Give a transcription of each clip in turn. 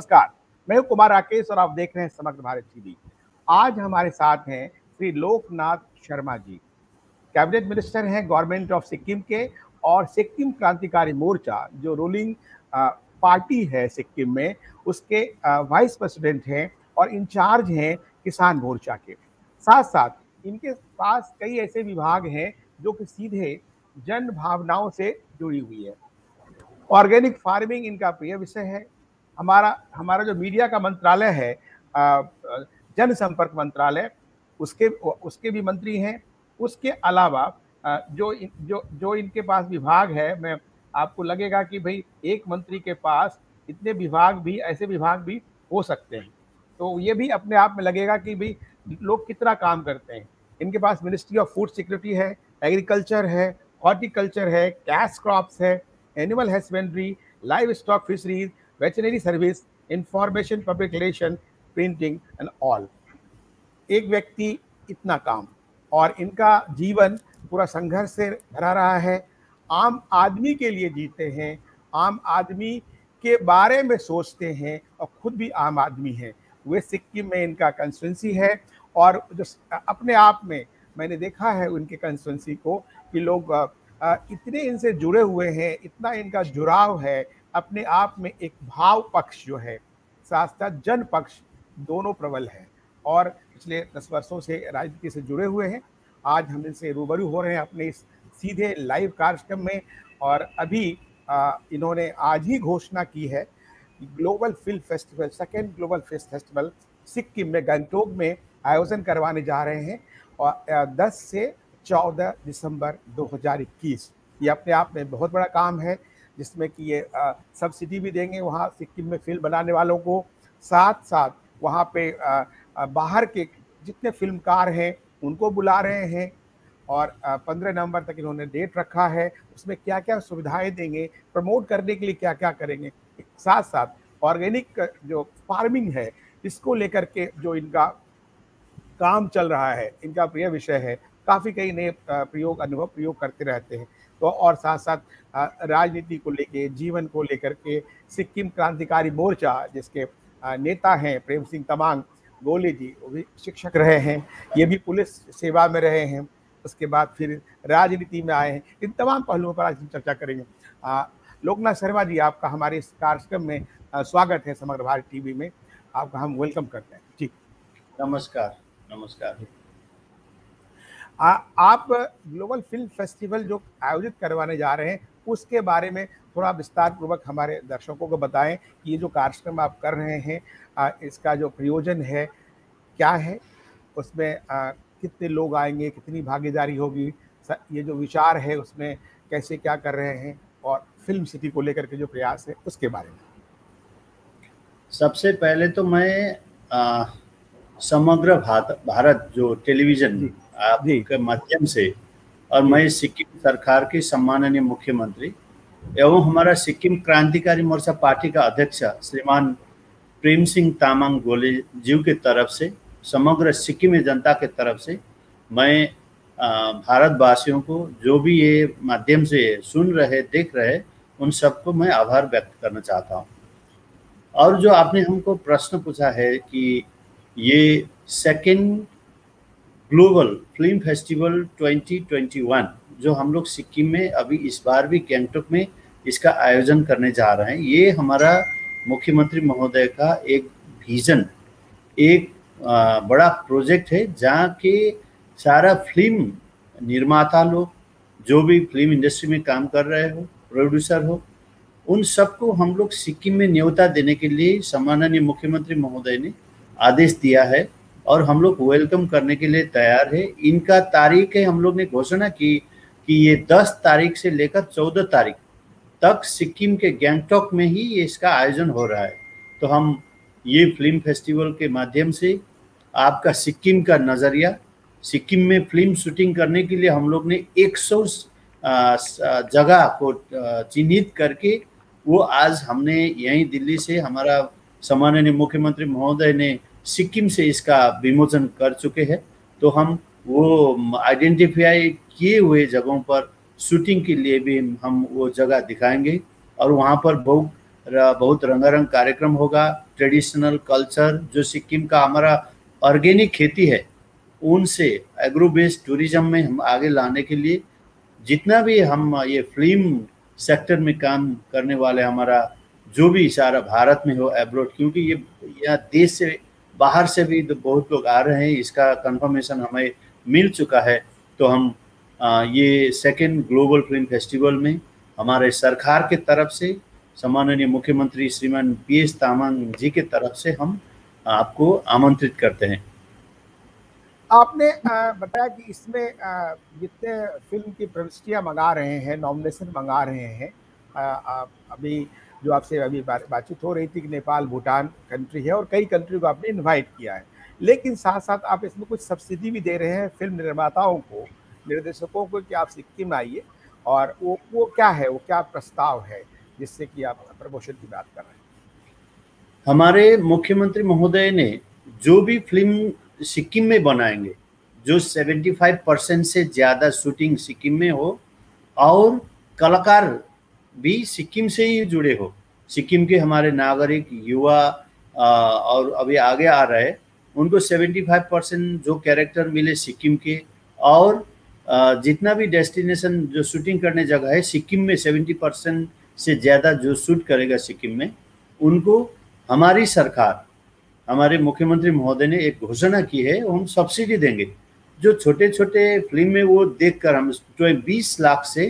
नमस्कार। मैं हूँ कुमार राकेश और आप देख रहे हैं समग्र भारत टीवी। आज हमारे साथ हैं श्री लोकनाथ शर्मा जी। कैबिनेट मिनिस्टर हैं गवर्नमेंट ऑफ़ सिक्किम के और सिक्किम क्रांतिकारी मोर्चा, जो रूलिंग पार्टी है सिक्किम में, उसके वाइस प्रेसिडेंट हैं और इंचार्ज हैं किसान मोर्चा के। साथ साथ इनके पास कई ऐसे विभाग हैं जो कि सीधे जन भावनाओं से जुड़ी हुई है। ऑर्गेनिक फ़ार्मिंग इनका प्रिय विषय है। हमारा हमारा जो मीडिया का मंत्रालय है जनसंपर्क मंत्रालय, उसके उसके भी मंत्री हैं। उसके अलावा जो जो जो इनके पास विभाग है, मैं आपको लगेगा कि भाई एक मंत्री के पास इतने विभाग भी, ऐसे विभाग भी हो सकते हैं। तो ये भी अपने आप में लगेगा कि भाई लोग कितना काम करते हैं। इनके पास मिनिस्ट्री ऑफ़ फ़ूड सिक्योरिटी है, एग्रीकल्चर है, हॉर्टिकल्चर है, कैश क्रॉप्स है, animal husbandry livestock fisheries veterinary service information public relation printing and all एक व्यक्ति इतना काम और इनका जीवन पूरा संघर्ष से भरा रहा है। आम आदमी के लिए जीते हैं, आम आदमी के बारे में सोचते हैं और खुद भी आम आदमी हैं। वे सिक्किम में इनका कंस्टिट्यूंसी है और जो अपने आप में मैंने देखा है उनके कंस्टिट्यूंसी को कि लोग इतने इनसे जुड़े हुए हैं, इतना इनका जुड़ाव है अपने आप में एक भाव पक्ष जो है साथ साथ जन पक्ष दोनों प्रबल है और पिछले दस वर्षों से राजनीति से जुड़े हुए हैं। आज हम इनसे रूबरू हो रहे हैं अपने इस सीधे लाइव कार्यक्रम में और अभी आ, इन्होंने आज ही घोषणा की है global film festival second global film festival Sikkim में गंगटोक में आयोजन करवाने जा रहे हैं और 10 से 14 दिसंबर 2021 ये अपने आप में बहुत बड़ा काम है। जिसमें कि ये सब्सिडी भी देंगे वहाँ सिक्किम में फ़िल्म बनाने वालों को। साथ साथ वहाँ पे आ, आ, बाहर के जितने फिल्मकार हैं उनको बुला रहे हैं और पंद्रह नवंबर तक इन्होंने डेट रखा है। उसमें क्या क्या सुविधाएँ देंगे प्रमोट करने के लिए क्या क्या करेंगे? साथ साथ ऑर्गेनिक जो फ़ार्मिंग है इसको लेकर के जो इनका काम चल रहा है इनका प्रिय विषय है काफ़ी कई नए प्रयोग अनुभव प्रयोग करते रहते हैं। तो और साथ साथ राजनीति को लेके, जीवन को लेकर के सिक्किम क्रांतिकारी मोर्चा जिसके नेता हैं प्रेम सिंह तमांग, गोले जी, वो भी शिक्षक रहे हैं, ये भी पुलिस सेवा में रहे हैं। उसके बाद फिर राजनीति में आए हैं। इन तमाम पहलुओं पर आज हम चर्चा करेंगे। लोकनाथ शर्मा जी, आपका हमारे इस कार्यक्रम में स्वागत है समग्र भारत टीवी में। आपका हम वेलकम करते हैं। जी। नमस्कार नमस्कार। आ, आप ग्लोबल फ़िल्म फेस्टिवल जो आयोजित करवाने जा रहे हैं उसके बारे में थोड़ा विस्तार पूर्वक हमारे दर्शकों को बताएँ कि ये जो कार्यक्रम आप कर रहे हैं आ, इसका जो प्रयोजन है क्या है? उसमें आ, कितने लोग आएँगे कितनी भागीदारी होगी? ये जो विचार है उसमें कैसे क्या कर रहे हैं? और फ़िल्म सिटी को लेकर के जो प्रयास है उसके बारे में। सबसे पहले तो मैं आ, समग्र भारत भारत जो टेलीविज़न आपके माध्यम से। और मैं सिक्किम सरकार के सम्माननीय मुख्यमंत्री एवं हमारा सिक्किम क्रांतिकारी मोर्चा पार्टी का अध्यक्ष श्रीमान प्रेम सिंह तामांग गोले जीव के तरफ़ से, समग्र सिक्किमी जनता के तरफ़ से मैं भारतवासियों को जो भी ये माध्यम से सुन रहे, देख रहे, उन सबको मैं आभार व्यक्त करना चाहता हूँ। और जो आपने हमको प्रश्न पूछा है कि ये सेकेंड ग्लोबल फ़िल्म फेस्टिवल 2021 जो हम लोग सिक्किम में अभी इस बार भी गैंगटोक में इसका आयोजन करने जा रहे हैं। ये हमारा मुख्यमंत्री महोदय का एक विजन एक बड़ा प्रोजेक्ट है, जहाँ के सारा फ़िल्म निर्माता लोग, जो भी फ़िल्म इंडस्ट्री में काम कर रहे हो प्रोड्यूसर हो, उन सबको हम लोग सिक्किम में न्योता देने के लिए सम्माननीय मुख्यमंत्री महोदय ने आदेश दिया है। और हम लोग वेलकम करने के लिए तैयार है। इनका तारीख है, हम लोग ने घोषणा की कि ये 10 तारीख से लेकर 14 तारीख तक सिक्किम के गैंगटॉक में ही ये इसका आयोजन हो रहा है। तो हम ये फ़िल्म फेस्टिवल के माध्यम से आपका सिक्किम का नज़रिया, सिक्किम में फ़िल्म शूटिंग करने के लिए हम लोग ने 100 जगह को चिन्हित करके वो आज हमने यहीं दिल्ली से हमारा सम्माननीय मुख्यमंत्री महोदय ने सिक्किम से इसका विमोचन कर चुके हैं। तो हम वो आइडेंटिफाई किए हुए जगहों पर शूटिंग के लिए भी हम वो जगह दिखाएँगे। और वहाँ पर बहुत बहुत रंगारंग कार्यक्रम होगा। ट्रेडिशनल कल्चर जो सिक्किम का हमारा ऑर्गेनिक खेती है, उनसे एग्रो बेस्ड टूरिज़्म में हम आगे लाने के लिए जितना भी हम ये फ़िल्म सेक्टर में काम करने वाले हमारा, जो भी सारा भारत में हो एब्रोड क्योंकि ये यहाँ देश से बाहर से भी तो बहुत लोग आ रहे हैं इसका कंफर्मेशन हमें मिल चुका है। तो हम आ, ये सेकेंड ग्लोबल फ़िल्म फेस्टिवल में हमारे सरकार के तरफ़ से सम्माननीय मुख्यमंत्री श्रीमान पी एस तामांग जी के तरफ़ से हम आपको आमंत्रित करते हैं। आपने बताया कि इसमें जितने फ़िल्म की प्रविष्टियाँ मंगा रहे हैं नॉमिनेशन मंगा रहे हैं अभी जो आपसे अभी बातचीत हो रही थी कि नेपाल, भूटान कंट्री है और कई कंट्री को आपने इनवाइट किया है। लेकिन साथ साथ आप इसमें कुछ सब्सिडी भी दे रहे हैं फ़िल्म निर्माताओं को, निर्देशकों को कि आप सिक्किम आइए और वो वो क्या है, वो क्या प्रस्ताव है जिससे कि आप प्रमोशन की बात कर रहे हैं? हमारे मुख्यमंत्री महोदय ने जो भी फ़िल्म सिक्किम में बनाएँगे, जो 75 परसेंट से ज़्यादा शूटिंग सिक्किम में हो, और कलाकार भी सिक्किम से ही जुड़े हो। सिक्किम के हमारे नागरिक, युवा और अभी आगे आ रहे उनको 75 परसेंट जो कैरेक्टर मिले सिक्किम के, और जितना भी डेस्टिनेशन जो शूटिंग करने जगह है, सिक्किम में 70 परसेंट से ज़्यादा जो शूट करेगा सिक्किम में, उनको हमारी सरकार, हमारे मुख्यमंत्री महोदय ने एक घोषणा की है, हम सब्सिडी देंगे। जो छोटे छोटे फ़िल्म में वो देखकर हम बीस लाख से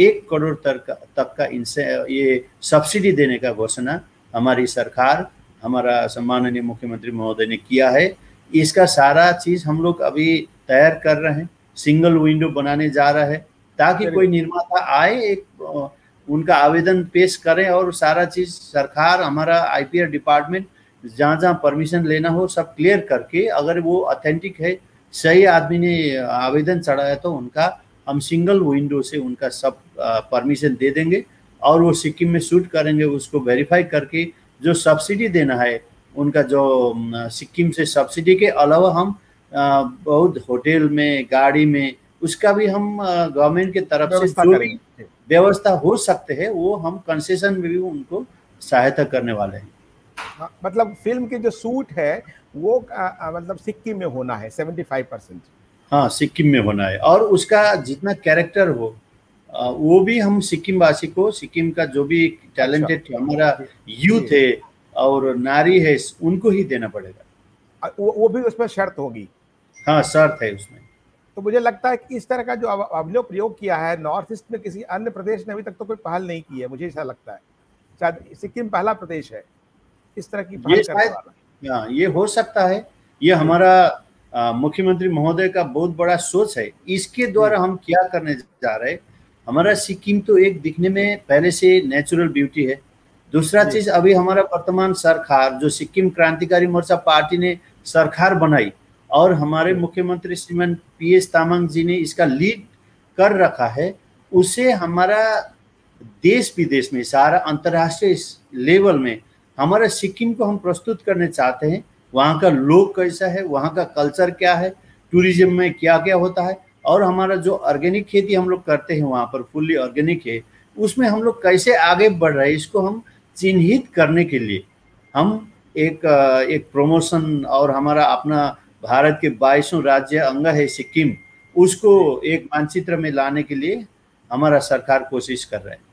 एक करोड़ तक तक का इनसे ये सब्सिडी देने का घोषणा हमारी सरकार हमारा सम्माननीय मुख्यमंत्री महोदय ने किया है। इसका सारा चीज़ हम लोग अभी तैयार कर रहे हैं सिंगल विंडो बनाने जा रहा है ताकि कोई निर्माता आए एक उनका आवेदन पेश करें और सारा चीज़ सरकार हमारा आईपीआर डिपार्टमेंट जहाँ जहाँ परमिशन लेना हो सब क्लियर करके अगर वो ऑथेंटिक है सही आदमी ने आवेदन चढ़ाया तो उनका हम सिंगल विंडो से उनका सब परमिशन दे देंगे और वो सिक्किम में शूट करेंगे उसको वेरीफाई करके जो सब्सिडी देना है उनका जो सिक्किम से सब्सिडी के अलावा हम बहुत होटल में गाड़ी में उसका भी हम गवर्नमेंट के तरफ़ से जो भी व्यवस्था हो सकते हैं वो हम कंसेशन में भी उनको सहायता करने वाले हैं। हाँ, मतलब फ़िल्म के जो सूट है वो आ, मतलब सिक्किम में होना है सेवेंटी फाइव परसेंट हाँ सिक्किम में होना है। और उसका जितना कैरेक्टर हो वो भी हम सिक्किम वासी को सिक्किम का जो भी टैलेंटेड अच्छा, हमारा यूथ है और नारी है उनको ही देना पड़ेगा। वो, वो भी उसमें शर्त होगी। हाँ शर्त है उसमें। तो मुझे लगता है कि इस तरह का जो अभिनव प्रयोग किया है नॉर्थ ईस्ट में किसी अन्य प्रदेश ने अभी तक तो कोई पहल नहीं की है मुझे ऐसा लगता है। शायद सिक्किम पहला प्रदेश है। इस तरह की ये हाँ ये हो सकता है। ये हमारा मुख्यमंत्री महोदय का बहुत बड़ा सोच है। इसके द्वारा हम क्या करने जा रहे हैं? हमारा सिक्किम तो एक दिखने में पहले से नेचुरल ब्यूटी है। दूसरा चीज़ अभी हमारा वर्तमान सरकार जो सिक्किम क्रांतिकारी मोर्चा पार्टी ने सरकार बनाई और हमारे मुख्यमंत्री श्रीमान पी एस तामांग जी ने इसका लीड कर रखा है। उसे हमारा देश विदेश में सारा अंतर्राष्ट्रीय लेवल में हमारे सिक्किम को हम प्रस्तुत करने चाहते हैं। वहाँ का लोग कैसा है, वहाँ का कल्चर क्या है टूरिज़्म में क्या क्या होता है और हमारा जो ऑर्गेनिक खेती हम लोग करते हैं वहाँ पर फुल्ली ऑर्गेनिक है, उसमें हम लोग कैसे आगे बढ़ रहे हैं, इसको हम चिन्हित करने के लिए हम एक एक प्रमोशन और हमारा अपना भारत के बाईसों राज्य अंग है सिक्किम, उसको एक मानचित्र में लाने के लिए हमारा सरकार कोशिश कर रहे हैं।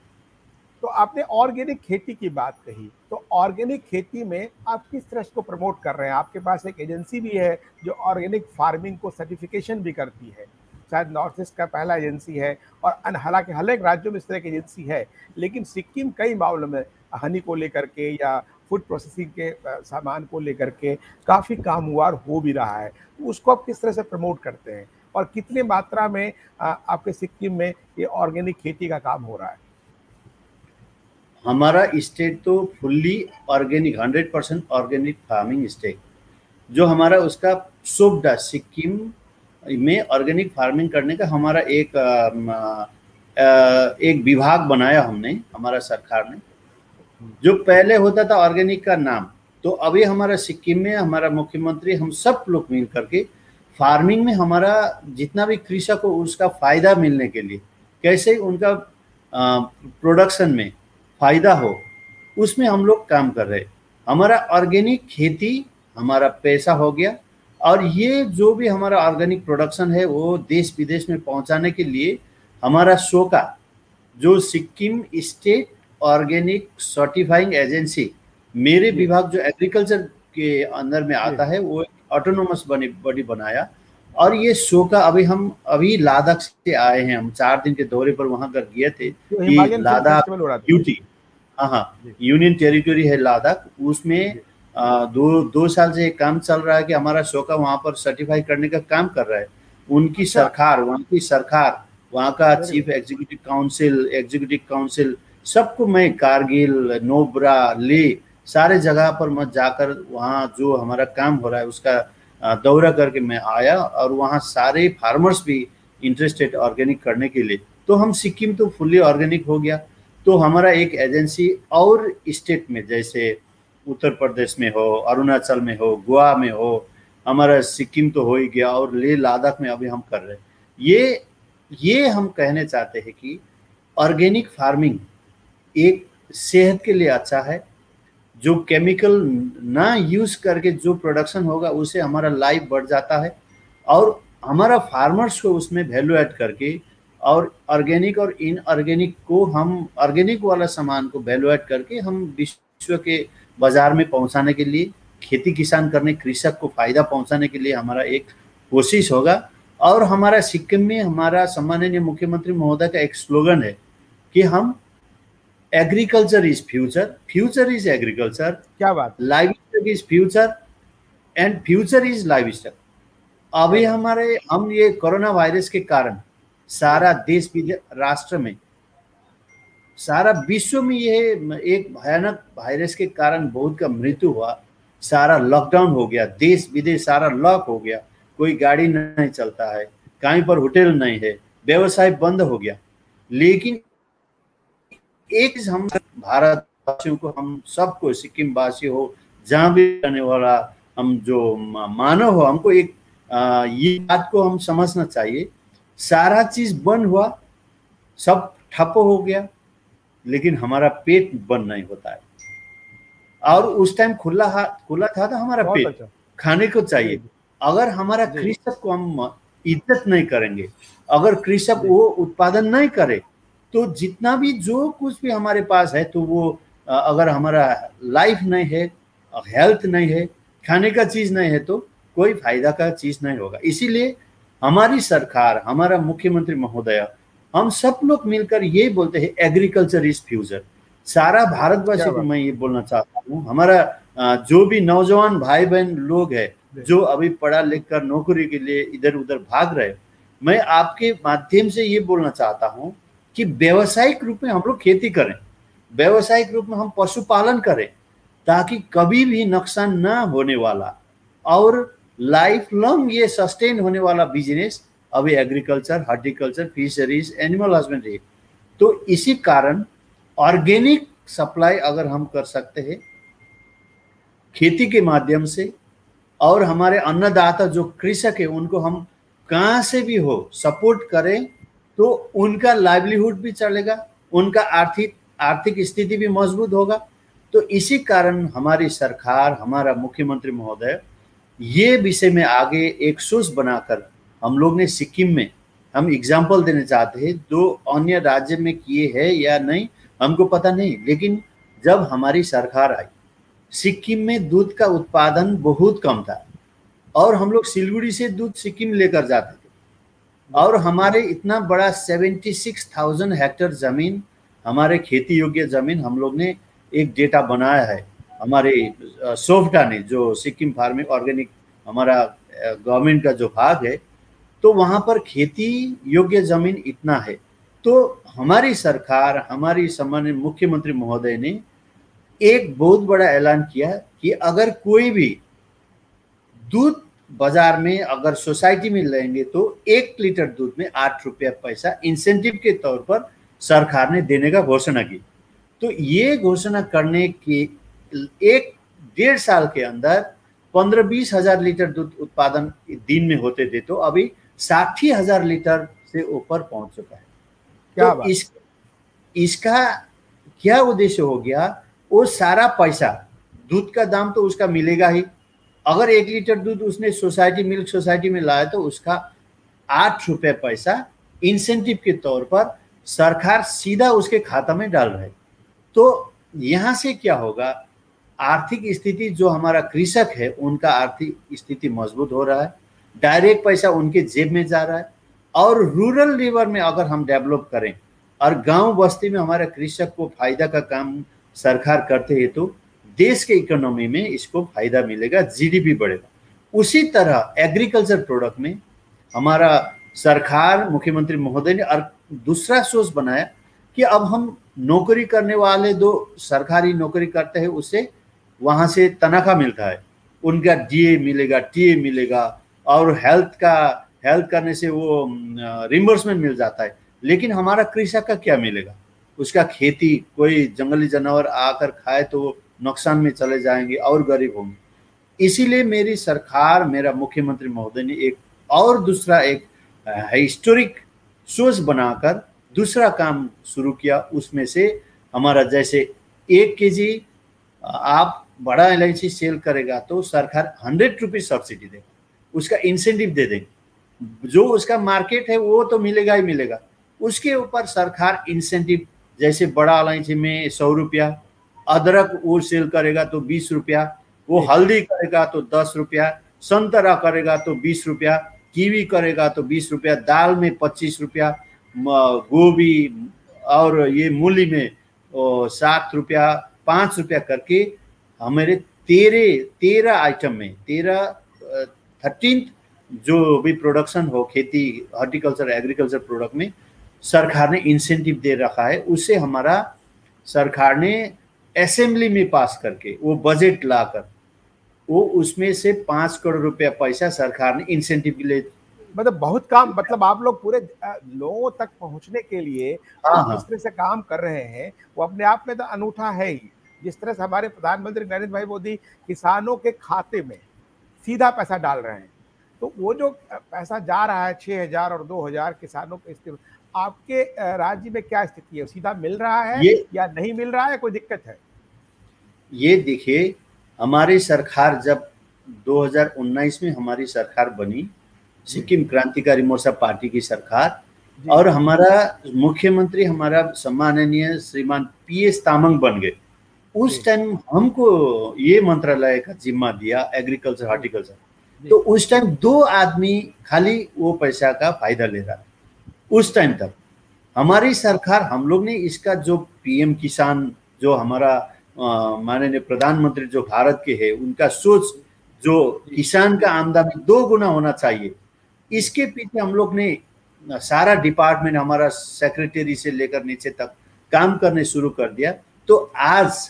तो आपने ऑर्गेनिक खेती की बात कही तो ऑर्गेनिक खेती में आप किस तरह को प्रमोट कर रहे हैं? आपके पास एक एजेंसी भी है जो ऑर्गेनिक फ़ार्मिंग को सर्टिफिकेशन भी करती है। शायद नॉर्थ ईस्ट का पहला एजेंसी है और हालाँकि हर एक राज्यों में इस तरह की एजेंसी है, लेकिन सिक्किम कई मामलों में हनी को लेकर के या फ़ूड प्रोसेसिंग के सामान को लेकर के काफ़ी कामवार हो भी रहा है। तो उसको आप किस तरह से प्रमोट करते हैं? और कितने मात्रा में आपके सिक्किम में ये ऑर्गेनिक खेती का काम हो रहा है? हमारा स्टेट तो fully organic, hundred percent organic farming state. जो हमारा उसका सुबडा सिक्किम में ऑर्गेनिक फ़ार्मिंग करने का हमारा एक एक विभाग बनाया हमने, हमारा सरकार ने। जो पहले होता था ऑर्गेनिक का नाम तो अभी हमारा सिक्किम में, हमारा मुख्यमंत्री, हम सब लोग मिल करके फ़ार्मिंग में हमारा जितना भी कृषक हो, उसका फ़ायदा मिलने के लिए, कैसे उनका प्रोडक्शन में फ़ायदा हो उसमें हम लोग काम कर रहे हमारा ऑर्गेनिक खेती हमारा पैसा हो गया और ये जो भी हमारा ऑर्गेनिक प्रोडक्शन है वो देश विदेश में पहुँचाने के लिए हमारा शोका जो Sikkim state organic certifying agency मेरे विभाग जो एग्रीकल्चर के अंदर में आता है वो ऑटोनोमस बनी बॉडी बनाया। और ये शो का अभी हम अभी लादाख से आए हैं हम चार दिन के दौरे पर वहाँ कर गए थे कि लादाख यूटी। हाँ हाँ यूनियन टेरिटोरी है लादाख उसमें आ, दो दो साल से काम चल रहा है कि हमारा शोका वहाँ पर सर्टिफाई करने का काम कर रहा है। उनकी अच्छा। सरकार वहाँ की सरकार वहाँ का chief executive council executive council सबको मैं कारगिल नोबरा ले सारे जगह पर मैं जाकर वहाँ जो हमारा काम हो रहा है उसका दौरा करके मैं आया और वहाँ सारे फार्मर्स भी इंटरेस्टेड ऑर्गेनिक करने के लिए। तो हम सिक्किम तो फुल्ली ऑर्गेनिक हो गया। तो हमारा एक एजेंसी और स्टेट में, जैसे उत्तर प्रदेश में हो, अरुणाचल में हो, गोवा में हो, हमारा सिक्किम तो हो ही गया और ले लद्दाख में अभी हम कर रहे हैं। ये ये हम कहने चाहते हैं कि ऑर्गेनिक फ़ार्मिंग एक सेहत के लिए अच्छा है जो केमिकल ना यूज़ करके जो प्रोडक्शन होगा उससे हमारा लाइफ बढ़ जाता है। और हमारा फार्मर्स को उसमें वैल्यू ऐड करके और ऑर्गेनिक और इनऑर्गेनिक को हम ऑर्गेनिक वाला सामान को वैल्यू ऐड करके हम विश्व के बाज़ार में पहुँचाने के लिए, खेती किसान करने, कृषक को फ़ायदा पहुँचाने के लिए हमारा एक कोशिश होगा। और हमारा सिक्किम में हमारा सम्माननीय मुख्यमंत्री महोदय का एक स्लोगन है कि हम agriculture is future future is agriculture क्या बात livestock is future and future is livestock अभी हमारे हम ये कोरोना वायरस के कारण सारा देश राष्ट्र में सारा विश्व में ये एक भयानक वायरस के कारण बहुत का मृत्यु हुआ सारा लॉकडाउन हो गया देश विदेश सारा लॉक हो गया कोई गाड़ी नहीं चलता है कहीं पर होटल नहीं है व्यवसाय बंद हो गया। लेकिन एक हम भारत वासियों को हम सबको सिक्किम वासी हो जहाँ भी रहने वाला हम जो मानव हो हमको एक आ, ये बात को हम समझना चाहिए। सारा चीज़ बंद हुआ सब ठप हो गया लेकिन हमारा पेट बंद नहीं होता है। और उस टाइम खुला खुला था तो हमारा पेट अच्छा। खाने को चाहिए। अगर हमारा कृषक को हम इज़्ज़त नहीं करेंगे अगर कृषक वो उत्पादन नहीं करे तो जितना भी जो कुछ भी हमारे पास है तो वो अगर हमारा लाइफ नहीं है हेल्थ नहीं है खाने का चीज़ नहीं है तो कोई फ़ायदा का चीज़ नहीं होगा। इसीलिए हमारी सरकार हमारा मुख्यमंत्री महोदय हम सब लोग मिलकर ये बोलते हैं एग्रीकल्चर इज़ फ्यूचर सारा भारतवासी को मैं ये बोलना चाहता हूँ हमारा जो भी नौजवान भाई बहन लोग है जो। अभी पढ़ा लिख कर नौकरी के लिए इधर उधर भाग रहे मैं आपके माध्यम से ये बोलना चाहता हूँ कि व्यवसायिक रूप में हम लोग खेती करें, व्यवसायिक रूप में हम पशुपालन करें, ताकि कभी भी नुकसान ना होने वाला और लाइफ लॉन्ग ये सस्टेन होने वाला बिज़नेस अभी agriculture horticulture fisheries animal husbandry तो इसी कारण ऑर्गेनिक सप्लाई अगर हम कर सकते हैं, खेती के माध्यम से और हमारे अन्नदाता जो कृषक है, उनको हम कहाँ से भी हो सपोर्ट करें तो उनका लाइवलीहुड भी चलेगा, उनका आर्थिक आर्थिक स्थिति भी मज़बूत होगा। तो इसी कारण हमारी सरकार, हमारा मुख्यमंत्री महोदय, ये विषय में आगे एक सोच बनाकर हम लोग ने सिक्किम में, हम एग्ज़ाम्पल देने चाहते हैं जो अन्य राज्य में किए हैं या नहीं, हमको पता नहीं। लेकिन जब हमारी सरकार आई, सिक्किम में दूध का उत्पादन बहुत कम था। और हम लोग सिलगुड़ी से दूध सिक्किम लेकर जाते थे। और हमारे इतना बड़ा सेवेंटी सिक्स थाउज़ेंड हेक्टर ज़मीन, हमारे खेती योग्य ज़मीन हम लोग ने एक डेटा बनाया है। हमारे सोफ्टा ने, जो सिक्किम फ़ार्मिंग ऑर्गेनिक हमारा गवर्नमेंट का जो भाग है तो वहाँ पर खेती योग्य ज़मीन इतना है। तो हमारी सरकार, हमारी सम्मानित मुख्यमंत्री महोदय ने एक बहुत बड़ा ऐलान किया कि अगर कोई भी दूध बाज़ार में अगर सोसाइटी में लेंगे तो एक लीटर दूध में आठ रुपया पैसा इंसेंटिव के तौर पर सरकार ने देने का घोषणा की। तो ये घोषणा करने के एक डेढ़ साल के अंदर पंद्रह बीस हज़ार लीटर दूध उत्पादन दिन में होते थे तो अभी साठी हज़ार लीटर से ऊपर पहुँच चुका है। क्या तो इस, इसका क्या उद्देश्य हो गया? वो सारा पैसा दूध का दाम तो उसका मिलेगा ही। अगर एक लीटर दूध उसने सोसाइटी, मिल्क सोसाइटी में लाया तो उसका आठ रुपये पैसा इंसेंटिव के तौर पर सरकार सीधा उसके खाता में डाल रहे। तो यहाँ से क्या होगा? आर्थिक स्थिति जो हमारा कृषक है, उनका आर्थिक स्थिति मज़बूत हो रहा है। डायरेक्ट पैसा उनके जेब में जा रहा है। और रूरल रिवर में अगर हम डेवलप करें और गाँव बस्ती में हमारे कृषक को फ़ायदा का काम सरकार करते हैं तो देश के इकोनॉमी में इसको फ़ायदा मिलेगा जीडीपी बढ़ेगा। उसी तरह एग्रीकल्चर प्रोडक्ट में हमारा सरकार, मुख्यमंत्री महोदय ने और दूसरा सोच बनाया कि अब हम नौकरी करने वाले दो सरकारी नौकरी करते हैं उससे वहाँ से तनख्वाह मिलता है। उनका डीए मिलेगा टीए मिलेगा और हेल्थ का हेल्थ करने से वो रिम्बर्समेंट मिल जाता है। लेकिन हमारा कृषक का क्या मिलेगा? उसका खेती, कोई जंगली जानवर आकर खाए तो वो नुकसान में चले जाएँगे और गरीब होंगे। इसीलिए मेरी सरकार, मेरा मुख्यमंत्री महोदय ने एक और दूसरा एक हिस्टोरिक सोच बनाकर दूसरा काम शुरू किया। उसमें से हमारा जैसे एक के जी आप बड़ा एल सेल करेगा तो सरकार हंड्रेड रुपीज़ सब्सिडी देगा। उसका इंसेंटिव दे देंगे। जो उसका मार्केट है, वो तो मिलेगा ही मिलेगा। उसके ऊपर सरकार इंसेंटिव जैसे बड़ा इलायची में सौ रुपया अदरक वो सेल करेगा तो बीस रुपया वो हल्दी करेगा तो दस रुपया संतरा करेगा तो बीस रुपया कीवी करेगा तो बीस रुपया दाल में पच्चीस रुपया गोभी और ये मूली में सात रुपया पाँच रुपया करके हमारे तेरह तेरह आइटम में तेरह थर्टीन जो भी प्रोडक्शन हो खेती हॉर्टिकल्चर एग्रीकल्चर प्रोडक्ट में सरकार ने इंसेंटिव दे रखा है उससे हमारा सरकार ने असेंबली में पास करके वो बजट लाकर वो उसमें से पाँच करोड़ रुपया पैसा सरकार ने इंसेंटिव के लिए मतलब बहुत काम मतलब आप लोग पूरे लोगों तक पहुँचने के लिए हाँ, हाँ। जिस तरह से काम कर रहे हैं वो अपने आप में तो अनूठा है ही। जिस तरह से हमारे प्रधानमंत्री नरेंद्र भाई मोदी किसानों के खाते में सीधा पैसा डाल रहे हैं तो वो जो पैसा जा रहा है छह हज़ार और दो हज़ार किसानों के आपके राज्य में क्या स्थिति है? सीधा मिल रहा है या नहीं मिल रहा है? कोई दिक्कत है? ये देखिए हमारी सरकार जब 2019 में हमारी सरकार बनी सिक्किम क्रांतिकारी मोर्चा पार्टी की सरकार और हमारा मुख्यमंत्री हमारा सम्माननीय श्रीमान पी एस तामंग बन गए। उस टाइम हमको ये मंत्रालय का जिम्मा दिया एग्रीकल्चर हॉर्टिकल्चर तो उस टाइम दो आदमी खाली वो पैसा का फ़ायदा ले रहा उस टाइम तक हमारी सरकार हम लोग ने इसका जो पीएम किसान जो हमारा माननीय प्रधानमंत्री जो भारत के है उनका सोच जो किसान का आमदनी दो गुना होना चाहिए इसके पीछे हम लोग ने सारा डिपार्टमेंट हमारा सेक्रेटरी से लेकर नीचे तक काम करने शुरू कर दिया। तो आज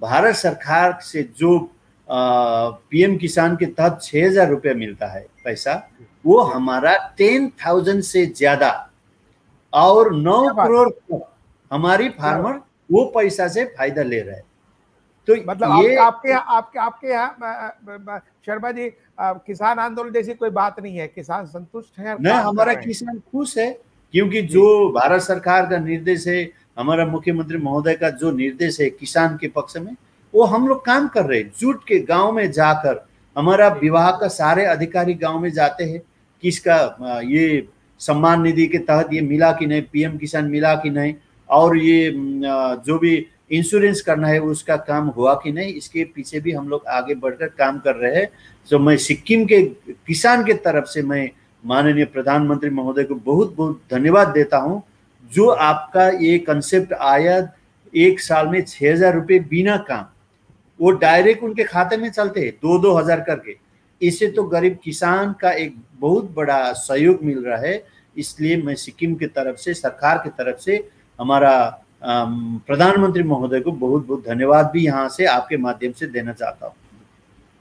भारत सरकार से जो पीएम किसान के तहत छह हज़ार रुपया मिलता है पैसा वो हमारा टेन थाउज़ेंड से ज़्यादा और नौ करोड़ हमारी फार्मर वो पैसा से फ़ायदा ले रहे हैं। तो मतलब ये आपके आपके आपके यहाँ शर्मा जी किसान आंदोलन जैसी कोई बात नहीं है। किसान संतुष्ट है नहीं हमारा किसान खुश है क्योंकि जो भारत सरकार का निर्देश है हमारा मुख्यमंत्री महोदय का जो निर्देश है किसान के पक्ष में वो हम लोग काम कर रहे हैं। जुट के गाँव में जाकर हमारा विभाग का सारे अधिकारी गाँव में जाते हैं किसका ये सम्मान निधि के तहत ये मिला कि नहीं पीएम किसान मिला कि नहीं और ये जो भी इंश्योरेंस करना है, उसका काम हुआ कि नहीं, इसके पीछे भी हम लोग आगे बढ़कर काम कर रहे हैं। तो मैं सिक्किम के किसान के तरफ़ से मैं माननीय प्रधानमंत्री महोदय को बहुत बहुत धन्यवाद देता हूँ। जो आपका ये कंसेप्ट आया, एक साल में छह हज़ार रुपये बिना काम, वो डायरेक्ट उनके खाते में चलते हैं, दो दो हज़ार करके। इससे तो गरीब किसान का एक बहुत बड़ा सहयोग मिल रहा है, इसलिए मैं सिक्किम की तरफ़ से, सरकार की तरफ़ से हमारा प्रधानमंत्री महोदय को बहुत बहुत धन्यवाद भी यहाँ से आपके माध्यम से देना चाहता हूँ।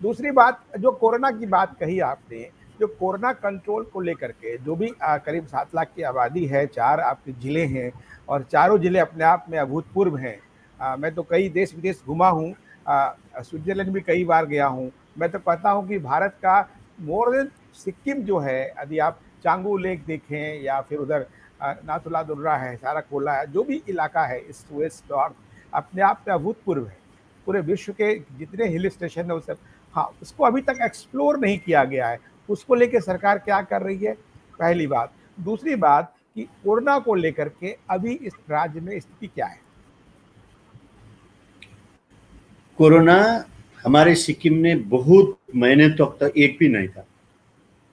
दूसरी बात जो कोरोना की बात कही आपने जो कोरोना कंट्रोल को लेकर के जो भी आ, करीब सात लाख की आबादी है चार आपके ज़िले हैं और चारों ज़िले अपने आप में अभूतपूर्व हैं। मैं तो कई देश विदेश घुमा हूँ स्विट्जरलैंड भी कई बार गया हूँ। मैं तो कहता हूँ कि भारत का मोर देन सिक्किम जो है यदि आप चांगू लेक देखें या फिर उधर नाथुला दुर्रा है सारा कोला है जो भी इलाका है इस वेस्ट नॉर्थ अपने आप में अभूतपूर्व है। पूरे विश्व के जितने हिल स्टेशन है उसे हाँ उसको अभी तक एक्सप्लोर नहीं किया गया है। उसको लेकर सरकार क्या कर रही है? पहली बात। दूसरी बात कि कोरोना को लेकर के अभी इस राज्य में स्थिति क्या है? कोरोना हमारे सिक्किम में बहुत महीने तक तो, तो एक भी नहीं था।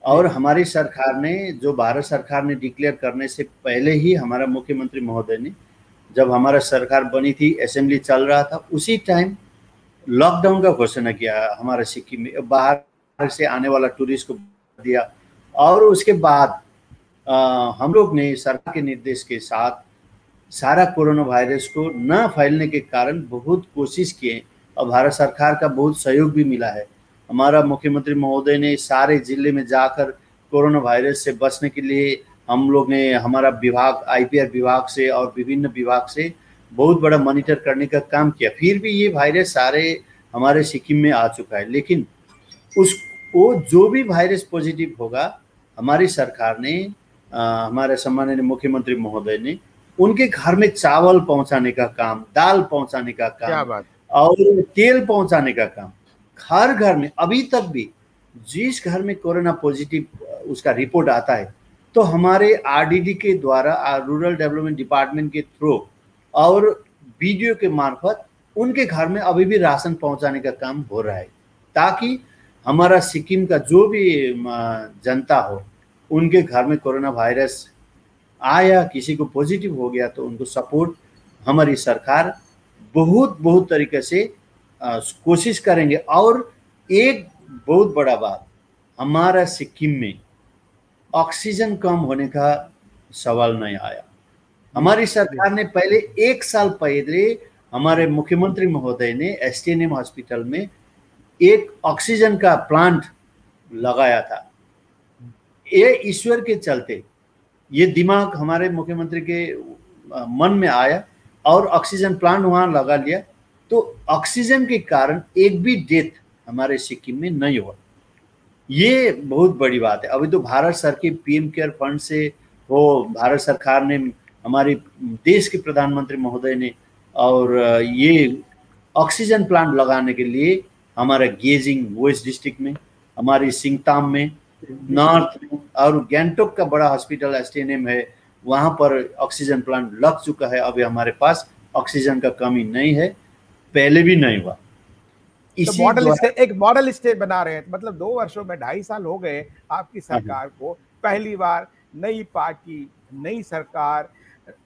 और हमारी सरकार ने जो भारत सरकार ने डिक्लेयर करने से पहले ही हमारा मुख्यमंत्री महोदय ने जब हमारा सरकार बनी थी असेंबली चल रहा था उसी टाइम लॉकडाउन का घोषणा किया हमारे सिक्किम में। बाहर से आने वाला टूरिस्ट को दिया। और उसके बाद आ, हम लोग ने सरकार के निर्देश के साथ सारा कोरोना वायरस को न फैलने के कारण बहुत कोशिश किए। और भारत सरकार का बहुत सहयोग भी मिला है। हमारा मुख्यमंत्री महोदय ने सारे ज़िले में जाकर कोरोना वायरस से बचने के लिए हम लोग ने हमारा विभाग आईपीआर विभाग से और विभिन्न विभाग से बहुत बड़ा मॉनिटर करने का काम किया। फिर भी ये वायरस सारे हमारे सिक्किम में आ चुका है लेकिन उस वो जो भी वायरस पॉजिटिव होगा हमारी सरकार ने आ, हमारे सम्माननीय मुख्यमंत्री महोदय ने उनके घर में चावल पहुँचाने का काम दाल पहुँचाने का काम और तेल पहुँचाने का काम हर घर में, अभी तक भी, जिस घर में कोरोना पॉजिटिव उसका रिपोर्ट आता है तो हमारे आरडीडी के द्वारा रूरल डेवलपमेंट डिपार्टमेंट के थ्रू और वीडियो के मार्फत, उनके घर में अभी भी राशन पहुँचाने का काम हो रहा है, ताकि हमारा सिक्किम का जो भी जनता हो, उनके घर में कोरोना वायरस आया, किसी को पॉजिटिव हो गया तो उनको सपोर्ट हमारी सरकार बहुत बहुत तरीके से कोशिश करेंगे। और एक बहुत बड़ा बात, हमारा सिक्किम में ऑक्सीजन कम होने का सवाल नहीं आया। हमारी सरकार ने पहले एक साल पहले हमारे मुख्यमंत्री महोदय ने एस हॉस्पिटल में एक ऑक्सीजन का प्लांट लगाया था। ये ईश्वर के चलते ये दिमाग हमारे मुख्यमंत्री के मन में आया और ऑक्सीजन प्लांट वहाँ लगा लिया। तो ऑक्सीजन के कारण एक भी डेथ हमारे सिक्किम में नहीं हुआ। ये बहुत बड़ी बात है। अभी तो भारत सर के पीएम केयर फंड से वो भारत सरकार ने हमारे देश के प्रधानमंत्री महोदय ने और ये ऑक्सीजन प्लांट लगाने के लिए हमारा गेजिंग वेस्ट डिस्ट्रिक्ट में, हमारी सिंगताम में नॉर्थ और गैंगटोक का बड़ा हॉस्पिटल एस है, वहाँ पर ऑक्सीजन प्लांट लग चुका है। अभी हमारे पास ऑक्सीजन का कमी नहीं है। पहले भी नहीं हुआ। तो मॉडल स्टेट एक मॉडल स्टेट बना रहे हैं। मतलब दो वर्षों में ढाई साल हो गए आपकी हाँ सरकार को। पहली बार नई पार्टी नई सरकार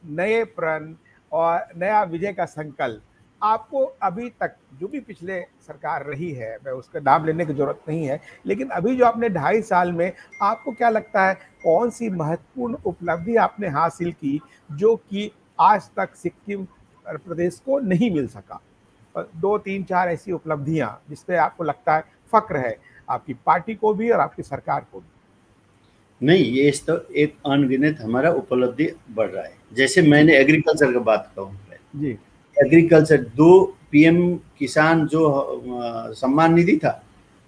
नए प्रण और नया विजय का संकल्प। आपको अभी तक जो भी पिछले सरकार रही है मैं उसका नाम लेने की ज़रूरत नहीं है लेकिन अभी जो आपने ढाई साल में आपको क्या लगता है कौन सी महत्वपूर्ण उपलब्धि आपने हासिल की जो कि आज तक सिक्किम प्रदेश को नहीं मिल सका? दो तीन चार ऐसी उपलब्धियाँ जिसपे आपको लगता है फक्र है आपकी पार्टी को भी और आपकी सरकार को भी। नहीं ये तो एक अनगिनत हमारा उपलब्धि बढ़ रहा है। जैसे मैंने एग्रीकल्चर का बात कहूँ जी। एग्रीकल्चर दो पीएम किसान जो सम्मान निधि था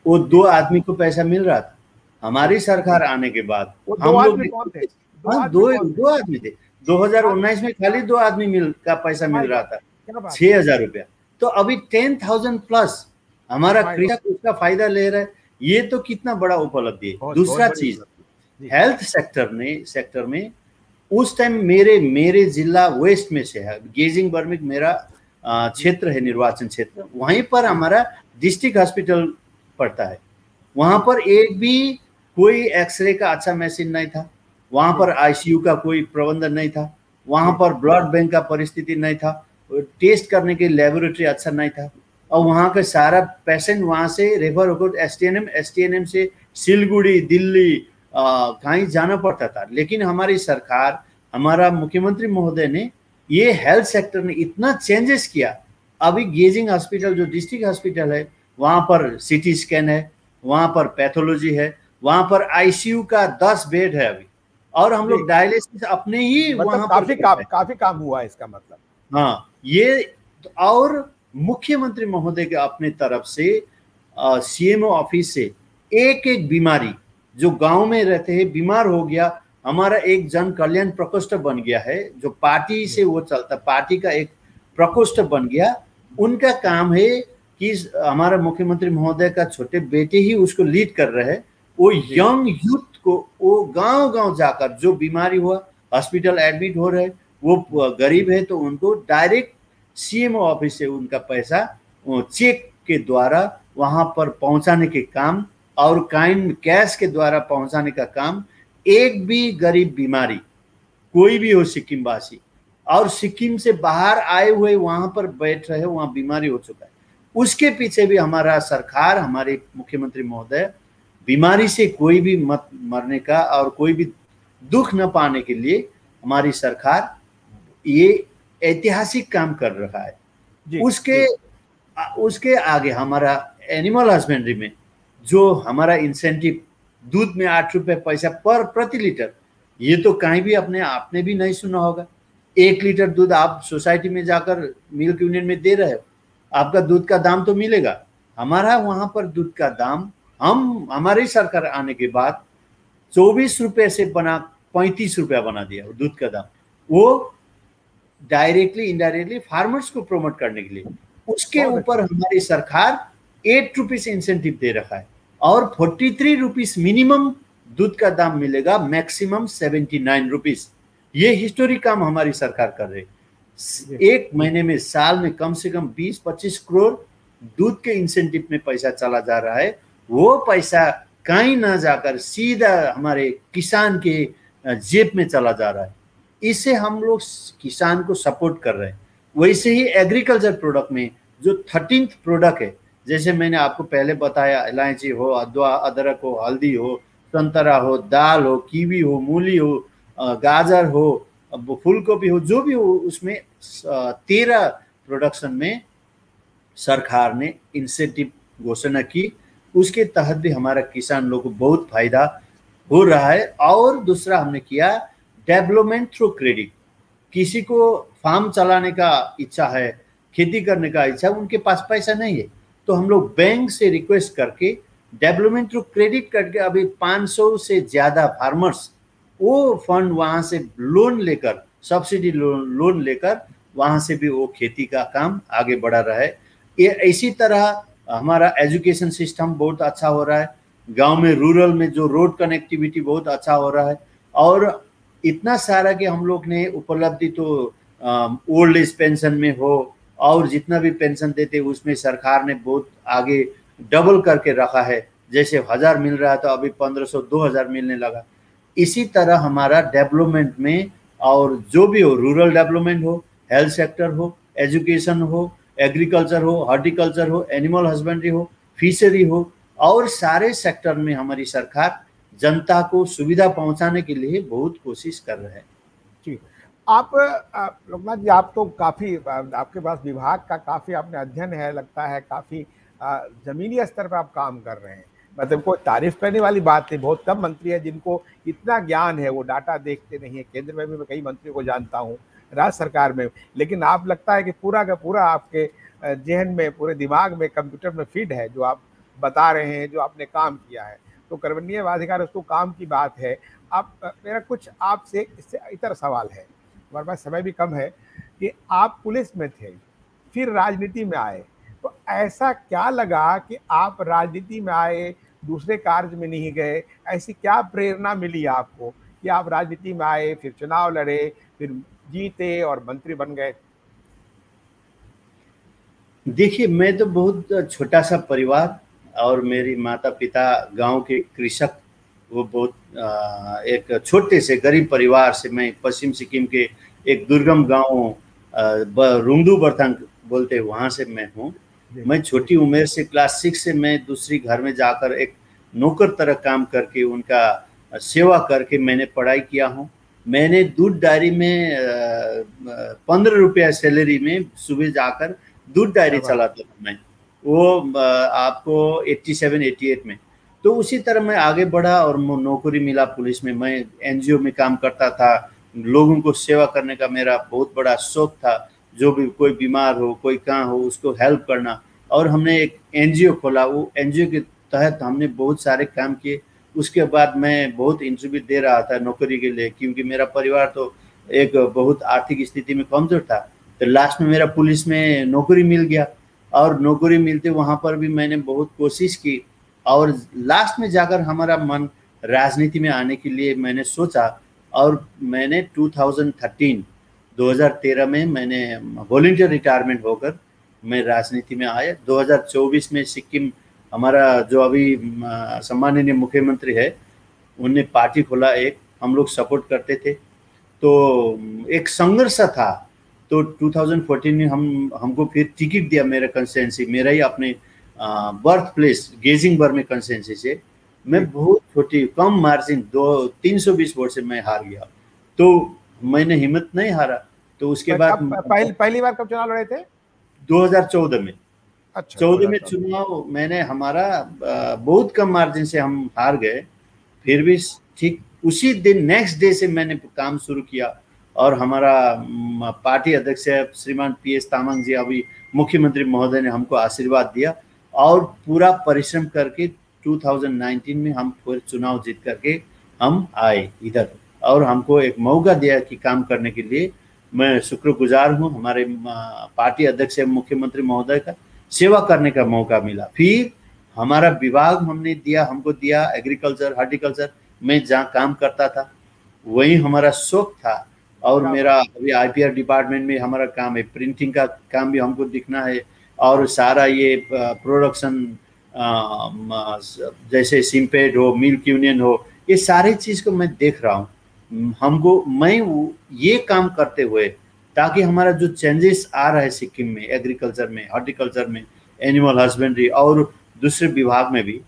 वो दो आदमी को पैसा मिल रहा था। हमारी सरकार आने के बाद हम लोग हाँ दो दो आदमी थे। 2019 में खाली दो आदमी मिल का पैसा मिल रहा था। छह हज़ार रुपया। तो अभी टेन थाउज़ेंड प्लस हमारा कृषक उसका फ़ायदा ले रहा है। ये तो कितना बड़ा उपलब्धि है। दूसरा चीज़ हेल्थ सेक्टर ने सेक्टर में उस टाइम मेरे मेरे जिला वेस्ट में से है। गेजिंग बर्मिक मेरा क्षेत्र है निर्वाचन क्षेत्र। वहीं पर हमारा डिस्ट्रिक्ट हॉस्पिटल पड़ता है। वहाँ पर एक भी कोई एक्सरे का अच्छा मशीन नहीं था। वहाँ पर आईसीयू का कोई प्रबंधन नहीं था। वहाँ पर ब्लड बैंक का परिस्थिति नहीं था। टेस्ट करने के लेबोरेटरी अच्छा नहीं था। और वहाँ का सारा पेशेंट वहाँ से रेफर होकर S T N M S T N M से सिलगुड़ी दिल्ली कहीं जाना पड़ता था। लेकिन हमारी सरकार हमारा मुख्यमंत्री महोदय ने ये हेल्थ सेक्टर ने इतना चेंजेस किया। अभी गेजिंग हॉस्पिटल जो डिस्ट्रिक्ट हॉस्पिटल है वहाँ पर सिटी स्कैन है वहाँ पर पैथोलॉजी है वहाँ पर आईसीयू का दस बेड है अभी। और हम लोग डायलिसिस अपने ही मतलब वहाँ काफ़ी काम काफ़ी काम हुआ है इसका मतलब। हाँ ये और मुख्यमंत्री महोदय के अपने तरफ़ से सीएमओ ऑफ़िस से एक एक बीमारी जो गाँव में रहते हैं बीमार हो गया हमारा एक जन कल्याण प्रकोष्ठ बन गया है जो पार्टी से वो चलता पार्टी का एक प्रकोष्ठ बन गया। उनका काम है कि हमारा मुख्यमंत्री महोदय का छोटे बेटे ही उसको लीड कर रहे हैं। वो यंग यूथ को वो गाँव गाँव जाकर जो बीमारी हुआ हॉस्पिटल एडमिट हो रहे वो गरीब है तो उनको डायरेक्ट सीएमओ ऑफ़िस से उनका पैसा चेक के द्वारा वहाँ पर पहुँचाने के काम और काइन कैश के द्वारा पहुँचाने का काम, एक भी गरीब बीमारी, कोई भी हो सिक्किम वासी और सिक्किम से बाहर आए हुए वहाँ पर बैठ रहे वहाँ बीमारी हो चुका है। उसके पीछे भी हमारा सरकार, हमारे मुख्यमंत्री महोदय, बीमारी से कोई भी मत मरने का और कोई भी दुख न पाने के लिए हमारी सरकार ये ऐतिहासिक काम कर रहा है। जी, उसके जी. उसके आगे हमारा एनिमल हस्बेंड्री में जो हमारा इंसेंटिव दूध में आठ रुपए पैसा पर प्रति लीटर ये तो कहीं भी अपने आपने भी नहीं सुना होगा। एक लीटर दूध आप सोसाइटी में जाकर मिल्क यूनियन में दे रहे हो आपका दूध का दाम तो मिलेगा। हमारा वहाँ पर दूध का दाम हम हमारी सरकार आने के बाद चौबीस रुपये से बना पैंतीस रुपया बना दिया दूध का दाम। वो डायरेक्टली इनडायरेक्टली फार्मर्स को प्रमोट करने के लिए। उसके ऊपर हमारी सरकार एट रुपीज़ इंसेंटिव दे रखा है और फोर्टी थ्री रुपीज़ मिनिमम दूध का दाम मिलेगा मैक्सिमम सेवेंटी नाइन रुपीज़ ये हिस्टोरिक काम हमारी सरकार कर रही एक महीने में साल में कम से कम बीस पच्चीस करोड़ दूध के इंसेंटिव में पैसा चला जा रहा है। वो पैसा कहीं ना जाकर सीधा हमारे किसान के जेब में चला जा रहा है। इससे हम लोग किसान को सपोर्ट कर रहे हैं। वैसे ही एग्रीकल्चर प्रोडक्ट में जो थर्टींथ प्रोडक्ट है, जैसे मैंने आपको पहले बताया, इलायची हो, अदवा, अदरक हो, हल्दी हो, संतरा हो, दाल हो, कीवी हो, मूली हो गाजर हो फूल गोभी हो, जो भी हो, उसमें तेरह प्रोडक्शन में सरकार ने इंसेंटिव घोषणा की। उसके तहत भी हमारा किसान लोग को बहुत फ़ायदा हो रहा है। और दूसरा हमने किया डेवलपमेंट थ्रू क्रेडिट किसी को फार्म चलाने का इच्छा है, खेती करने का इच्छा उनके पास पैसा नहीं है। तो हम लोग बैंक से रिक्वेस्ट करके डेवलपमेंट थ्रू क्रेडिट करके अभी 500 से ज़्यादा फार्मर्स वो फंड वहाँ से लोन लेकर सब्सिडी लोन लोन लेकर वहाँ से भी वो खेती का काम आगे बढ़ा रहा है। ये इसी तरह हमारा एजुकेशन सिस्टम बहुत अच्छा हो रहा है। गाँव में रूरल में जो रोड कनेक्टिविटी बहुत अच्छा हो रहा है। और इतना सारा कि हम लोग ने उपलब्धि तो ओल्ड एज पेंशन में हो, और जितना भी पेंशन देते, उसमें सरकार ने बहुत आगे डबल करके रखा है। जैसे हज़ार मिल रहा था, अभी पंद्रह सौ, दो हज़ार मिलने लगा। इसी तरह हमारा डेवलपमेंट में, और जो भी हो रूरल डेवलपमेंट हो हेल्थ सेक्टर हो एजुकेशन हो एग्रीकल्चर हो हॉर्टिकल्चर हो एनिमल हस्बेंड्री हो फिशरी हो, और सारे सेक्टर में हमारी सरकार जनता को सुविधा पहुँचाने के लिए बहुत कोशिश कर रहे हैं। जी। आप लोकनाथ जी, आप तो काफ़ी, आपके पास विभाग का काफ़ी आपने अध्ययन है, लगता है काफ़ी ज़मीनी स्तर पर आप काम कर रहे हैं। मतलब कोई तारीफ़ करने वाली बात नहीं, बहुत कम मंत्री है जिनको इतना ज्ञान है, वो डाटा देखते नहीं है। केंद्र में भी मैं कई मंत्रियों को जानता हूँ, राज्य सरकार में। लेकिन आप लगता है कि पूरा का पूरा आपके जहन में, पूरे दिमाग में, कंप्यूटर में फिट है, जो आप बता रहे हैं, जो आपने काम किया है। तो कर्मणीय अधिकार उसको काम की बात है। आप, मेरा कुछ आपसे इससे इतर सवाल है। हमारे पास समय भी कम है कि आप पुलिस में थे, फिर राजनीति में आए। तो ऐसा क्या लगा कि आप राजनीति में आए, दूसरे कार्य में नहीं गए? ऐसी क्या प्रेरणा मिली आपको कि आप राजनीति में आए, फिर चुनाव लड़े, फिर जीते और मंत्री बन गए? देखिए, मैं तो बहुत छोटा सा परिवार और मेरी माता पिता गाँव के कृषक वो बहुत एक छोटे से गरीब परिवार से मैं पश्चिम सिक्किम के एक दुर्गम गाँव रुंगदू बर्थांग बोलते वहाँ से मैं हूँ। मैं छोटी उम्र से क्लास सिक्स से मैं दूसरी घर में जाकर एक नौकर तरह काम करके उनका सेवा करके मैंने पढ़ाई किया हूँ। मैंने दूध डायरी में पंद्रह रुपया सैलरी में सुबह जाकर दूध डायरी चलाता था मैं। वो आपको 87 88 में। तो उसी तरह मैं आगे बढ़ा और नौकरी मिला पुलिस में। मैं एनजीओ में काम करता था। लोगों को सेवा करने का मेरा बहुत बड़ा शौक था। जो भी कोई बीमार हो, कोई कहाँ हो, उसको हेल्प करना। और हमने एक एनजीओ खोला। वो एनजीओ के तहत हमने बहुत सारे काम किए। उसके बाद मैं बहुत इंटरव्यू दे रहा था नौकरी के लिए, क्योंकि मेरा परिवार तो एक बहुत आर्थिक स्थिति में कमज़ोर था। तो लास्ट में मेरा पुलिस में नौकरी मिल गया। और नौकरी मिलते, वहाँ पर भी मैंने बहुत कोशिश की। और लास्ट में जाकर हमारा मन राजनीति में आने के लिए मैंने सोचा और मैंने 2013 2013 में मैंने वॉल्टियर रिटायरमेंट होकर मैं राजनीति में आया। 2024 में सिक्किम हमारा जो अभी सम्माननीय मुख्यमंत्री है, उनने पार्टी खोला, एक हम लोग सपोर्ट करते थे। तो एक संघर्ष था। तो 2014 में हम हमको फिर टिकट दिया मेरा कंस्टेंसी मेरा ही अपने बर्थ प्लेस गेजिंग बर में कंस्टेंसी से मैं बहुत छोटी कम मार्जिन दो तीन सौ बीस वोट से मैं हार गया। तो मैंने हिम्मत नहीं हारा। तो उसके बाद पहली पहली बार कब चुनाव लड़े थे? 2014 में। अच्छा चौदह में चुनाव मैंने हमारा बहुत कम मार्जिन से हम हार गए। फिर भी ठीक उसी दिन नेक्स्ट डे से मैंने काम शुरू किया। और हमारा पार्टी अध्यक्ष श्रीमान पी एस तामंग जी, अभी मुख्यमंत्री महोदय ने हमको आशीर्वाद दिया और पूरा परिश्रम करके 2019 में हम फिर चुनाव जीत करके हम आए इधर। और हमको एक मौका दिया कि काम करने के लिए। मैं शुक्रगुजार हूँ, हमारे पार्टी अध्यक्ष मुख्यमंत्री महोदय का सेवा करने का मौका मिला। फिर हमारा विभाग हमने दिया, हमको दिया एग्रीकल्चर, हॉर्टिकल्चर। में जहाँ काम करता था, वही हमारा शौक था और मेरा अभी आईपीआर डिपार्टमेंट में हमारा काम है प्रिंटिंग का काम भी हमको दिखना है और सारा ये प्रोडक्शन जैसे सिम्पेड हो मिल्क यूनियन हो ये सारे चीज़ को मैं देख रहा हूँ। हमको मैं ये काम करते हुए ताकि हमारा जो चेंजेस आ रहा है सिक्किम में एग्रीकल्चर में हॉर्टिकल्चर में एनिमल हस्बेंड्री और दूसरे विभाग में भी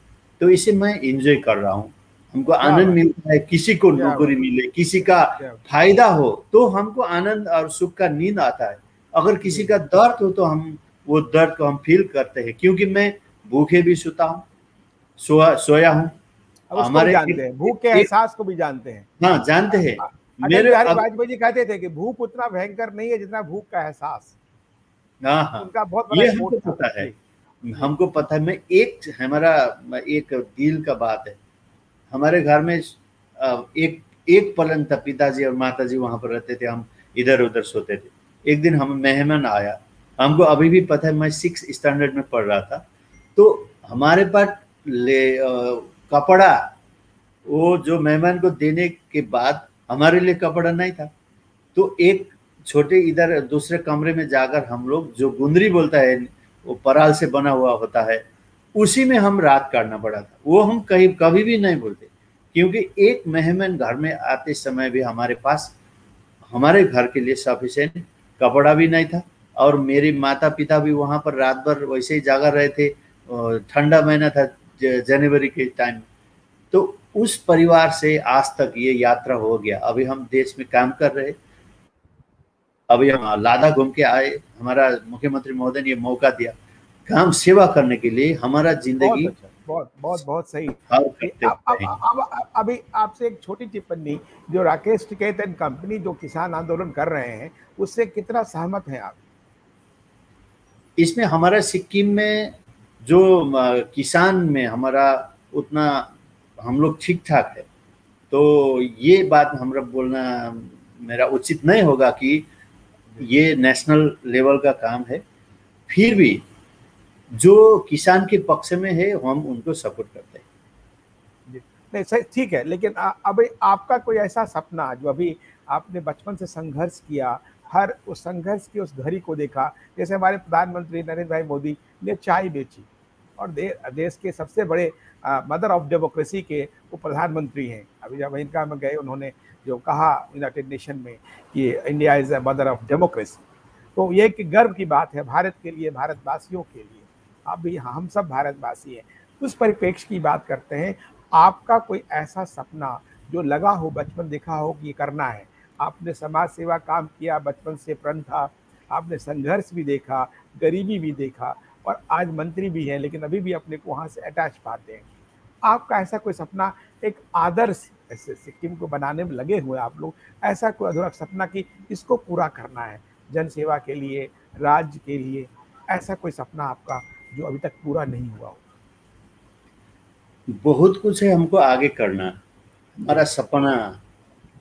तो इसे मैं इंजॉय कर रहा हूँ। हमको आनंद मिलता है किसी को नौकरी मिले किसी का फ़ायदा हो तो हमको आनंद और सुख का नींद आता है। अगर किसी का दर्द हो तो हम वो दर्द को हम फील करते हैं क्योंकि मैं भूखे भी सोता हूँ सोया सोया हूँ। हमारे जानते हैं भूख के एहसास को भी जानते हैं। हाँ जानते हैं। मेरे वाजपेयी जी कहते थे कि भूख उतना भयंकर नहीं है जितना भूख का एहसास। हाँ हाँ। उनका बहुत ये हमको पता है। हमको पता है मैं एक हमारा एक दिल का बात है। हमारे घर में एक एक पलंग था पिताजी और माताजी वहाँ पर रहते थे, हम इधर उधर सोते थे। एक दिन हम मेहमान आया, हमको अभी भी पता है, मैं सिक्स स्टैंडर्ड में पढ़ रहा था तो हमारे पास ले कपड़ा, वो जो मेहमान को देने के बाद हमारे लिए कपड़ा नहीं था। तो एक छोटे इधर दूसरे कमरे में जाकर हम लोग, जो गुंदरी बोलता है, वो पराल से बना हुआ होता है उसी में हम रात काटना पड़ा था। वो हम कहीं, कभी भी नहीं बोलते क्योंकि एक मेहमान घर में आते समय भी हमारे पास, हमारे घर के लिए सफिशेंट कपड़ा भी नहीं था और मेरे माता पिता भी वहाँ पर रात भर वैसे ही जागा रहे थे ठंडा महीना था जनवरी के टाइम तो उस परिवार से आज तक ये यात्रा हो गया। अभी हम देश में काम कर रहे अभी हम लादा घूम के आए। हमारा मुख्यमंत्री महोदय ने ये मौका दिया। काम सेवा करने के लिए हमारा ज़िंदगी बहुत अच्छा, बहुत बहुत बहुत सही। अब अभी आपसे एक छोटी टिप्पणी जो राकेश टिकैतन कंपनी जो किसान आंदोलन कर रहे हैं उससे कितना सहमत हैं आप? इसमें हमारा सिक्किम में जो किसान में हमारा उतना हम लोग ठीक ठाक है। तो ये बात हमरा बोलना मेरा उचित नहीं होगा कि ये नेशनल लेवल का काम है। फिर भी जो किसान के पक्ष में है हम उनको सपोर्ट करते हैं। नहीं सही ठीक है लेकिन अभी आपका कोई ऐसा सपना जो अभी आपने बचपन से संघर्ष किया हर उस संघर्ष की उस घड़ी को देखा जैसे हमारे प्रधानमंत्री नरेंद्र भाई मोदी ने चाय बेची और दे, देश के सबसे बड़े आ, मदर ऑफ़ डेमोक्रेसी के वो प्रधानमंत्री हैं। अभी जब अमेरिका में गए उन्होंने जो कहा यूनाइटेड नेशन में कि India is a mother of democracy तो ये एक गर्व की बात है भारत के लिए भारतवासियों के लिए। अभी हम सब भारतवासी हैं। उस परिप्रेक्ष्य की बात करते हैं, आपका कोई ऐसा सपना जो लगा हो, बचपन देखा हो कि ये करना है? आपने समाज सेवा काम किया, बचपन से प्रण था, आपने संघर्ष भी देखा, गरीबी भी देखा और आज मंत्री भी हैं, लेकिन अभी भी अपने को वहाँ से अटैच पाते हैं। आपका ऐसा कोई सपना, एक आदर्श ऐसे सिक्किम को बनाने में लगे हुए आप लोग, ऐसा कोई अधूरा सपना कि इसको पूरा करना है, जनसेवा के लिए, राज्य के लिए, ऐसा कोई सपना आपका जो अभी तक पूरा नहीं हुआ हो। बहुत कुछ है हमको आगे करना। हमारा सपना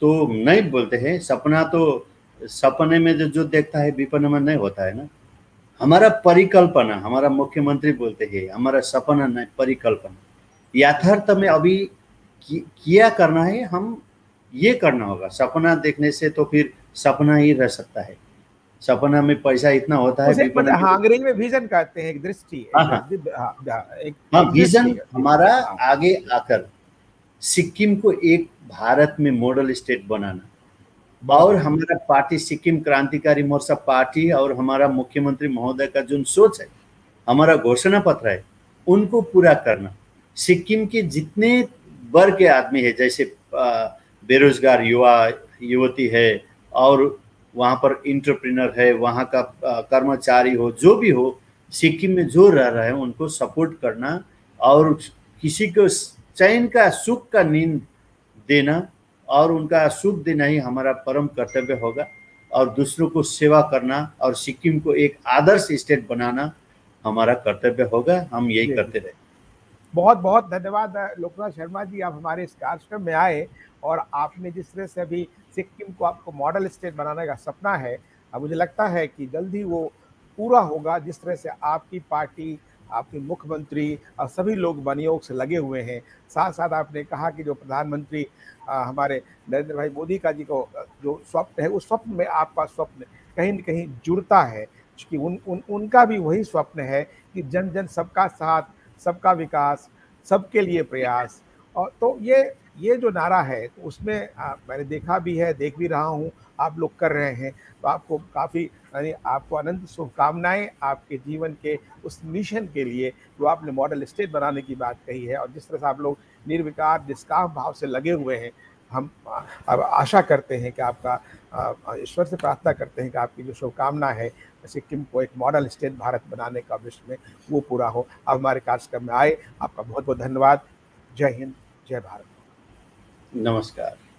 तो नहीं बोलते हैं, सपना तो सपने में जो जो देखता है विपन्न में नहीं होता है ना। हमारा परिकल्पना, हमारा मुख्यमंत्री बोलते हैं, हमारा सपना नहीं, परिकल्पना। यथार्थ में अभी किया करना है, हम ये करना होगा। सपना देखने से तो फिर सपना ही रह सकता है। सपना में पैसा इतना होता है हाँ अंग्रेज़ी में विजन कहते हैं एक दृष्टि हाँ हाँ, हाँ विजन हमारा हाँ। आगे आकर सिक्किम को एक भारत में मॉडल स्टेट बनाना। और हमारा पार्टी सिक्किम क्रांतिकारी मोर्चा पार्टी और हमारा मुख्यमंत्री महोदय का जो सोच है हमारा घोषणा पत्र है उनको पूरा करना। सिक्किम के जितने वर्ग के आदमी है जैसे बेरोजगार युवा युवती है और वहाँ पर इंटरप्रिनर है वहाँ का कर्मचारी हो जो भी हो सिक्किम में जो रह रहे हैं उनको सपोर्ट करना और किसी को चैन का सुख का नींद देना और उनका सुख देना ही हमारा परम कर्तव्य होगा और दूसरों को सेवा करना और सिक्किम को एक आदर्श स्टेट बनाना हमारा कर्तव्य होगा। हम यही करते रहे। बहुत बहुत धन्यवाद लोकनाथ शर्मा जी आप हमारे इस कार्यक्रम में आए और आपने जिस तरह से अभी सिक्किम को आपको मॉडल स्टेट बनाने का सपना है अब मुझे लगता है कि जल्दी वो पूरा होगा जिस तरह से आपकी पार्टी आपके मुख्यमंत्री और सभी लोग बनयोग से लगे हुए हैं। साथ साथ आपने कहा कि जो प्रधानमंत्री हमारे नरेंद्र भाई मोदी का जी को जो स्वप्न है उस स्वप्न में आपका स्वप्न कहीं न कहीं जुड़ता है कि उन, उन उनका भी वही स्वप्न है कि जन जन सबका साथ सबका विकास सबके लिए प्रयास। और तो ये ये जो नारा है तो उसमें आ, मैंने देखा भी है देख भी रहा हूँ आप लोग कर रहे हैं। तो आपको काफ़ी यानी आपको अनंत शुभकामनाएँ आपके जीवन के उस मिशन के लिए जो आपने मॉडल स्टेट बनाने की बात कही है। और जिस तरह से आप लोग निर्विकार निष्काम भाव से लगे हुए हैं हम अब आशा करते हैं कि आपका ईश्वर से प्रार्थना करते हैं कि आपकी जो शुभकामना है सिक्किम को एक मॉडल स्टेट भारत बनाने का विश्व में वो पूरा हो। अब हमारे कार्यक्रम में आए, आपका बहुत बहुत धन्यवाद। जय हिंद, जय भारत। नमस्कार।